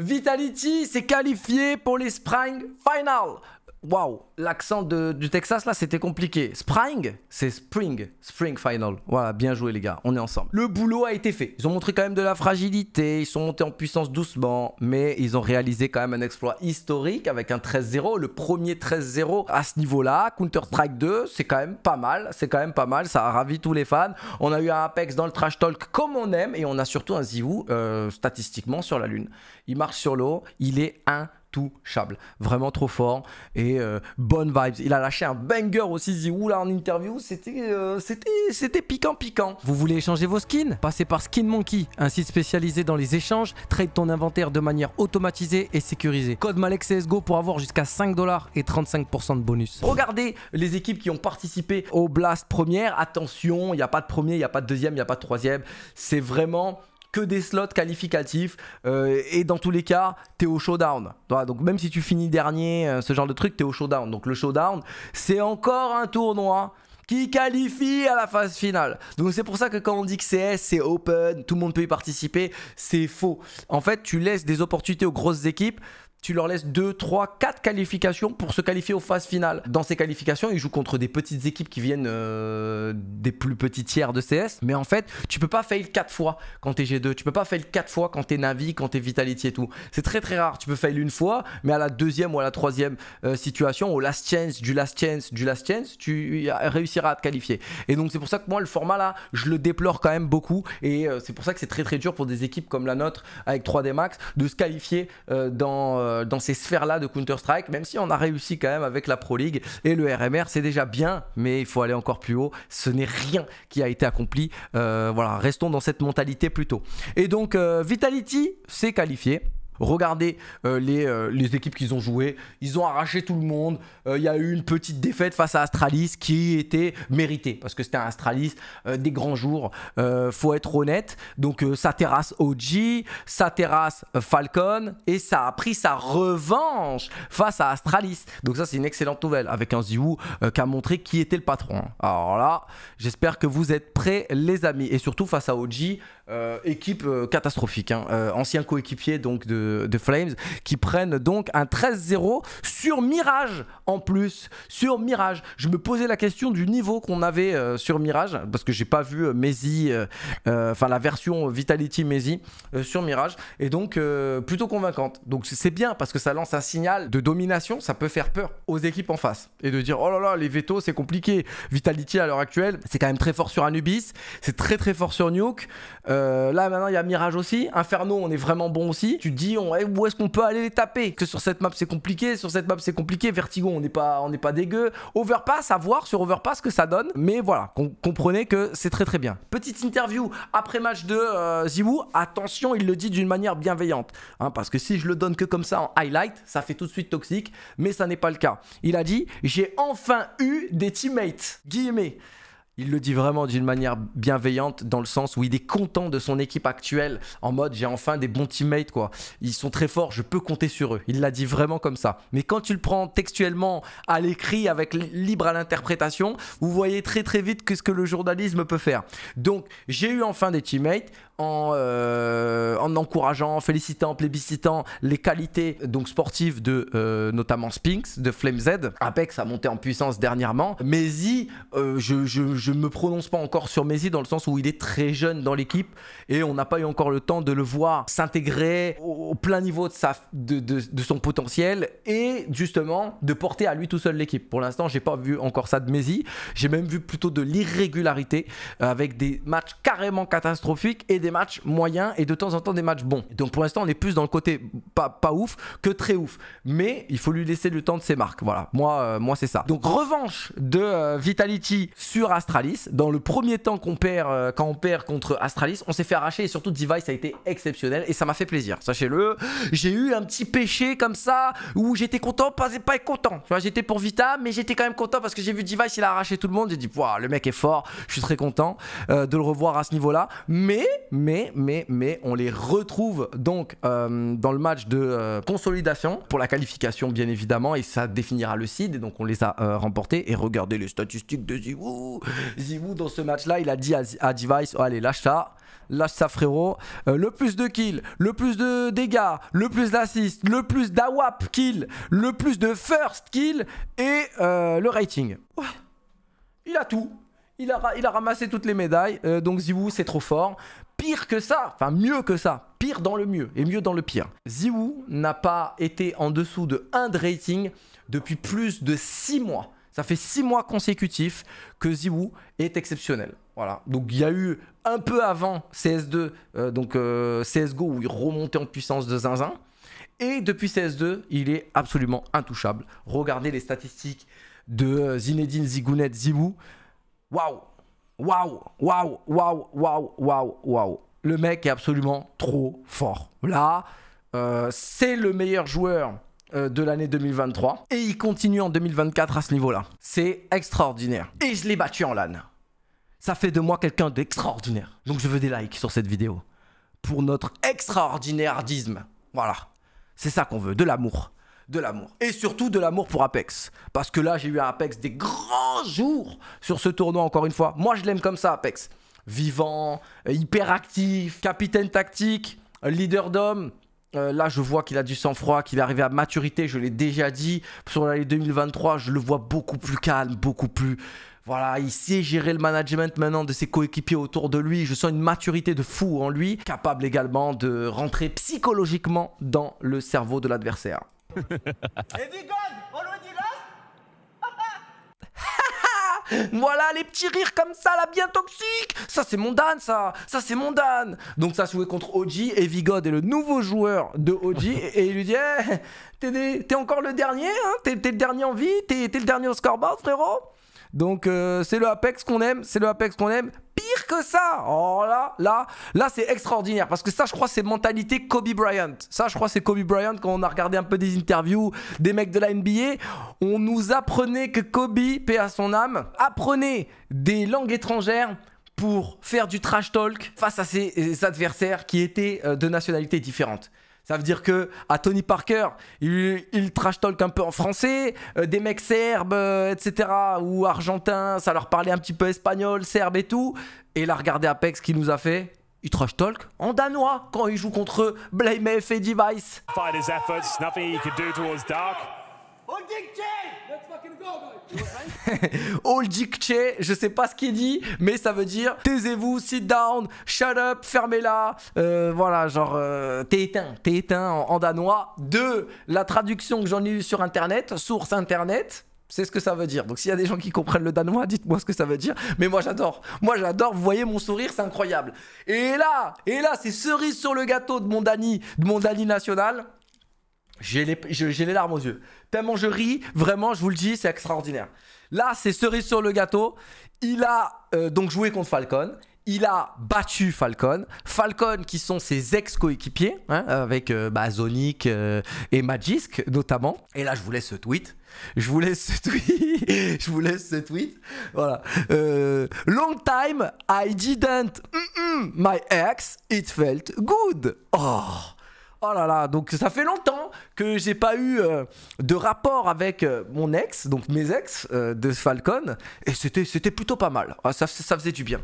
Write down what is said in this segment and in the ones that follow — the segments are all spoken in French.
Vitality s'est qualifié pour les Spring Final. Waouh, l'accent du Texas là c'était compliqué. Spring, c'est Spring, Spring Final. Voilà, bien joué les gars, on est ensemble. Le boulot a été fait. Ils ont montré quand même de la fragilité, ils sont montés en puissance doucement, mais ils ont réalisé quand même un exploit historique avec un 13-0. Le premier 13-0 à ce niveau-là, Counter-Strike 2, c'est quand même pas mal, c'est quand même pas mal, ça a ravi tous les fans. On a eu un Apex dans le trash talk comme on aime et on a surtout un Ziwu euh, statistiquement sur la lune. Il marche sur l'eau, il est un intouchable. Vraiment trop fort et euh, bonne vibes. Il a lâché un banger aussi Ziwoo là en interview. C'était euh, c'était piquant piquant. Vous voulez échanger vos skins? Passez par Skin Monkey, un site spécialisé dans les échanges. Trade ton inventaire de manière automatisée et sécurisée. Code Malek CSGO pour avoir jusqu'à 5 dollars et 35% de bonus. Regardez les équipes qui ont participé au Blast première. Attention, il n'y a pas de premier, il n'y a pas de deuxième, il n'y a pas de troisième. C'est vraiment que des slots qualificatifs euh, et dans tous les cas t'es au showdown donc même si tu finis dernier euh, ce genre de truc t'es au showdown donc le showdown c'est encore un tournoi qui qualifie à la phase finale. Donc c'est pour ça que quand on dit que CS c'est open, tout le monde peut y participer, c'est faux. En fait, tu laisses des opportunités aux grosses équipes tu leur laisses 2, 3, 4 qualifications pour se qualifier aux phases finales. Dans ces qualifications, ils jouent contre des petites équipes qui viennent euh, des plus petits tiers de CS. Mais en fait, tu peux pas fail 4 fois quand t'es G2. Tu peux pas fail 4 fois quand t'es Navi, quand t'es Vitality et tout. C'est très très rare. Tu peux fail une fois, mais à la deuxième ou à la troisième euh, situation, au last chance, du last chance, du last chance, tu réussiras à te qualifier. Et donc c'est pour ça que moi, le format là, je le déplore quand même beaucoup. Et euh, c'est pour ça que c'est très très dur pour des équipes comme la nôtre avec 3D Max de se qualifier dans euh, dans ces sphères-là de Counter-Strike, même si on a réussi quand même avec la Pro League et le RMR, c'est déjà bien, mais il faut aller encore plus haut. Ce n'est rien qui a été accompli. Euh, voilà, restons dans cette mentalité plutôt. Et donc, euh, Vitality s'est qualifié. Regardez euh, les, euh, les, équipes qu'ils ont jouées. Ils ont arraché tout le monde. Euh, il y a eu une petite défaite face à Astralis qui était méritée parce que c'était un Astralis des grands jours. faut être honnête. Donc ça terrasse OG, ça terrasse Falcon et ça a pris sa revanche face à Astralis. Donc ça c'est une excellente nouvelle avec un Ziwu qui a montré qui était le patron. Alors là, j'espère que vous êtes prêts les amis et surtout face à OG. Équipe catastrophique, hein. ancien coéquipier donc de, Flames, qui prennent donc un 13-0 sur Mirage en plus, sur Mirage. Je me posais la question du niveau qu'on avait sur Mirage, parce que j'ai pas vu Mezi, enfin la version Vitality Mezi sur Mirage, et donc plutôt convaincante. Donc c'est bien parce que ça lance un signal de domination, ça peut faire peur aux équipes en face, et de dire oh là là, les vétos c'est compliqué. Vitality à l'heure actuelle, c'est quand même très fort sur Anubis, c'est très très fort sur Nuke. Euh, là maintenant il y a Mirage aussi. Inferno on est vraiment bon aussi. Tu dis on, où est-ce qu'on peut aller les taper? Que sur cette map c'est compliqué, sur cette map c'est compliqué. Vertigo on n'est pas, on n'est pas dégueu. Overpass à voir sur Overpass que ça donne. Mais voilà, comprenez que c'est très très bien. Petite interview après match de euh. Attention il le dit d'une manière bienveillante. Hein, parce que si je le donne que comme ça en highlight, ça fait tout de suite toxique. Mais ça n'est pas le cas. Il a dit j'ai enfin eu des teammates. Guillemets. Il le dit vraiment d'une manière bienveillante dans le sens où il est content de son équipe actuelle en mode j'ai enfin des bons teammates quoi. Ils sont très forts, je peux compter sur eux. Il l'a dit vraiment comme ça. Mais quand tu le prends textuellement à l'écrit avec libre à l'interprétation, vous voyez très très vite ce que le journalisme peut faire. Donc j'ai eu enfin des teammates en, euh, en encourageant, en félicitant, en plébiscitant les qualités sportives de euh, notamment Spinks, de Flame Z. Apex a monté en puissance dernièrement. Mezi, euh, je, je, me prononce pas encore sur Mezi dans le sens où il est très jeune dans l'équipe et on n'a pas eu encore le temps de le voir s'intégrer au, plein niveau de, son potentiel et justement de porter à lui tout seul l'équipe. Pour l'instant, j'ai pas vu encore ça de Mezi. J'ai même vu plutôt de l'irrégularité avec des matchs carrément catastrophiques et des matchs moyens et de temps en temps des matchs bons. Donc pour l'instant, on est plus dans le côté pas, pas ouf que très ouf. Mais il faut lui laisser le temps de ses marques. Voilà, moi, euh, moi c'est ça. Donc revanche de euh, Vitality sur Dans le premier temps qu'on perd, euh, quand on perd contre Astralis, on s'est fait arracher et surtout Device a été exceptionnel et ça m'a fait plaisir. Sachez-le, j'ai eu un petit péché comme ça où j'étais content, pas, pas content. Vois, j'étais pour Vita, mais j'étais quand même content parce que j'ai vu Device, il a arraché tout le monde. J'ai dit, le mec est fort, je suis très content de le revoir à ce niveau-là. Mais, mais, mais, mais, on les retrouve donc euh, dans le match de euh, consolidation pour la qualification, bien évidemment, et ça définira le seed. Et donc, on les a euh, remportés. Et regardez les statistiques de Ziwoo Ziwu, dans ce match-là, il a dit à, à Device oh, Allez, lâche ça. Lâche ça, frérot. Euh, le plus de kills, le plus de dégâts, le plus d'assists, le plus d'AWAP kill, le plus de first kill et euh, le rating. Ouais. Il a tout. Il a, il a ramassé toutes les médailles. Euh, donc Ziwu, c'est trop fort. Pire que ça, enfin mieux que ça. Pire dans le mieux et mieux dans le pire. Ziwu n'a pas été en dessous de 1 de rating depuis plus de 6 mois. Ça fait 6 mois consécutifs que Ziwu est exceptionnel. Voilà. Donc il y a eu un peu avant CS2, euh, donc euh, CSGO, où il remontait en puissance de zinzin. Et depuis CS2, il est absolument intouchable. Regardez les statistiques de euh, Zinedine Zigounet Ziwu. Waouh Waouh Waouh Waouh Waouh Waouh Waouh Le mec est absolument trop fort. Là, c'est le meilleur joueur de l'année 2023. Et il continue en 2024 à ce niveau-là. C'est extraordinaire. Et je l'ai battu en LAN ça fait de moi quelqu'un d'extraordinaire. Donc je veux des likes sur cette vidéo. Pour notre extraordinaireisme. Voilà. C'est ça qu'on veut, de l'amour. De l'amour. Et surtout de l'amour pour Apex. Parce que là, j'ai eu un Apex des grands jours sur ce tournoi, encore une fois. Moi, je l'aime comme ça, Apex. Vivant, euh, hyper actif, capitaine tactique, euh, leader d'homme. Euh, là, je vois qu'il a du sang-froid, qu'il est arrivé à maturité, je l'ai déjà dit. Sur l'année 2023, je le vois beaucoup plus calme, beaucoup plus voilà, il sait gérer le management maintenant de ses coéquipiers autour de lui. Je sens une maturité de fou en lui, capable également de rentrer psychologiquement dans le cerveau de l'adversaire. Voilà les petits rires comme ça, là, bien toxique. Ça, c'est mon Dan, ça. Ça, c'est mon Dan. Donc, ça jouait contre OG. Et Vigod est le nouveau joueur de OG. et il lui dit hey, T'es encore le dernier, hein T'es le dernier en vie T'es le dernier au scoreboard, frérot donc euh, c'est le Apex qu'on aime, c'est le Apex qu'on aime. Que ça, oh là, là, là c'est extraordinaire parce que ça, je crois, c'est mentalité Kobe Bryant. Ça, je crois, c'est Kobe Bryant quand on a regardé un peu des interviews des mecs de la NBA. On nous apprenait que Kobe, paix à son âme, apprenait des langues étrangères pour faire du trash talk face à ses adversaires qui étaient euh, de nationalités différentes. Ça veut dire que à Tony Parker, il, trash talk un peu en français, euh, des mecs serbes, euh, etc., ou argentins, ça leur parlait un petit peu espagnol, serbe et tout. Et là, regardez Apex qui nous a fait. Il trash talk en danois quand il joue contre Blame et Device. Old Dick Che, je sais pas ce qu'il dit, mais ça veut dire taisez-vous, sit down, shut up, fermez-la. Euh, voilà, genre euh, t'es éteint, t'es éteint en, danois. De la traduction que j'en ai eu sur internet, source internet. C'est ce que ça veut dire. Donc s'il y a des gens qui comprennent le danois, dites-moi ce que ça veut dire. Mais moi j'adore. Moi j'adore. Vous voyez mon sourire, c'est incroyable. Et là, et là, c'est cerise sur le gâteau de mon Dani, de mon Dani national. J'ai les, larmes aux yeux. Tellement je ris, vraiment, je vous le dis, c'est extraordinaire. Là, c'est cerise sur le gâteau. Il a euh, donc joué contre Falcon. Il a battu Falcon. Falcon, qui sont ses ex-coéquipiers, hein, avec euh, bah, Zonic euh, et Magisk notamment. Et là, je vous laisse ce tweet. Je vous laisse ce tweet. je vous laisse ce tweet. Voilà. long time, I didn't. my ex, it felt good. Oh. Oh là là, donc ça fait longtemps que j'ai pas eu euh, de rapport avec euh, mon ex, donc mes ex euh, de Falcon, et c'était plutôt pas mal. Ah, ça, ça faisait du bien.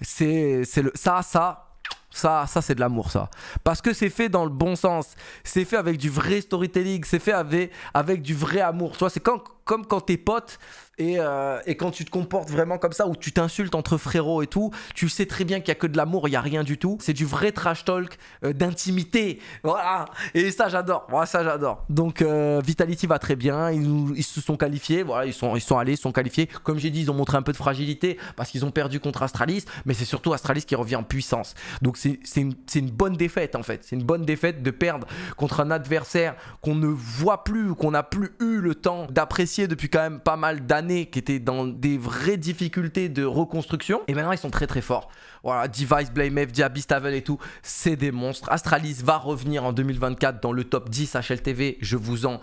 C'est le ça ça ça, ça c'est de l'amour, ça. Parce que c'est fait dans le bon sens. C'est fait avec du vrai storytelling. C'est fait avec, avec du vrai amour. Tu vois, c'est comme quand tes potes euh, et, quand tu te comportes vraiment comme ça, où tu t'insultes entre frérots et tout, tu sais très bien qu'il n'y a que de l'amour, il n'y a rien du tout. C'est du vrai trash talk, euh, d'intimité. Voilà. Et ça, j'adore. Voilà, ça, j'adore. Donc, euh, Vitality va très bien. Ils, se sont qualifiés. Voilà, ils sont, ils sont allés, ils sont qualifiés. Comme j'ai dit, ils ont montré un peu de fragilité parce qu'ils ont perdu contre Astralis. Mais c'est surtout Astralis qui revient en puissance. Donc, c'est une bonne défaite, en fait. C'est une bonne défaite de perdre contre un adversaire qu'on ne voit plus, qu'on n'a plus eu le temps d'apprécier depuis quand même pas mal d'années qui étaient dans des vraies difficultés de reconstruction. Et maintenant, ils sont très très forts. Voilà, Device, Blamef, Diabistavel et tout, c'est des monstres. Astralis va revenir en 2024 dans le top 10 HLTV, je vous en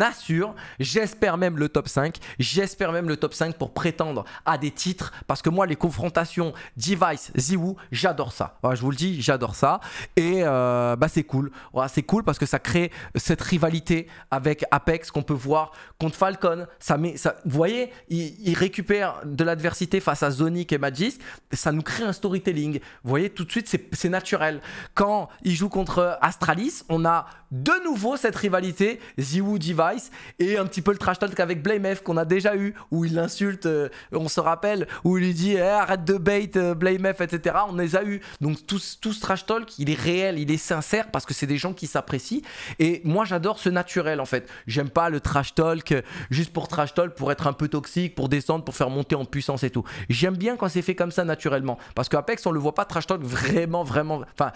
assure. J'espère même le top 5. J'espère même le top 5 pour prétendre à des titres. Parce que moi, les confrontations Device, Ziwu, j'adore ça. je vous le dis, j'adore ça. Et euh, bah, c'est cool. Voilà, c'est cool parce que ça crée cette rivalité avec Apex qu'on peut voir contre Falcon. Ça met, ça, vous voyez, il, récupère de l'adversité face à Zonic et Magis. Ça nous crée un storytelling. Vous voyez, tout de suite, c'est naturel. Quand il joue contre Astralis, on a de nouveau cette rivalité Ziwu Device et un petit peu le trash talk avec Blamef qu'on a déjà eu où il l'insulte, euh, on se rappelle, où il lui dit eh, arrête de bait euh, Blamef, etc. On les a eu. Donc tout, tout ce trash talk, il est réel, il est sincère parce que c'est des gens qui s'apprécient. Et moi, j'adore ce naturel en fait. J'aime pas le trash talk juste pour trash talk, pour être un peu pour descendre, pour faire monter en puissance et tout. J'aime bien quand c'est fait comme ça naturellement. Parce qu'Apex, on le voit pas trash talk vraiment, vraiment. Enfin,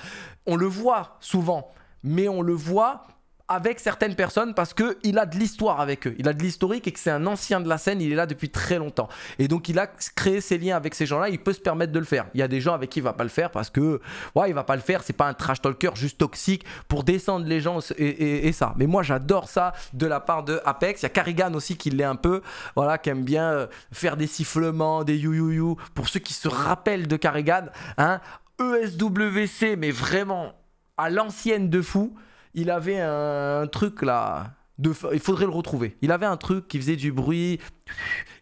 on le voit souvent, mais on le voit avec certaines personnes parce qu'il a de l'histoire avec eux. Il a de l'historique et que c'est un ancien de la scène, il est là depuis très longtemps. Et donc il a créé ses liens avec ces gens-là, il peut se permettre de le faire. Il y a des gens avec qui il va pas le faire parce que, ouais, il va pas le faire, c'est pas un trash talker juste toxique pour descendre les gens et, ça. Mais moi j'adore ça de la part de Apex. Il y a Carrigan aussi qui l'est un peu, voilà, qui aime bien euh, faire des sifflements, des you you you. Pour ceux qui se rappellent de Carrigan, hein, ESWC, mais vraiment à l'ancienne de fou il avait un, truc là. De, il faudrait le retrouver. Il avait un truc qui faisait du bruit.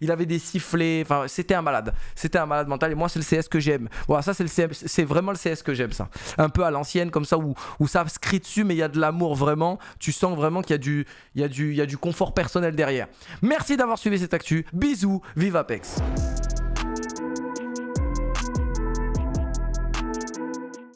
Il avait des sifflets. Enfin, c'était un malade. C'était un malade mental. Et moi, c'est le CS que j'aime. Voilà, ça, c'est, c'est vraiment le CS que j'aime, ça. Un peu à l'ancienne, comme ça, où, où ça se crie dessus, mais il y a de l'amour vraiment. Tu sens vraiment qu'il y a du, il y a du, y a du confort personnel derrière. Merci d'avoir suivi cette actu. Bisous. Vive Apex.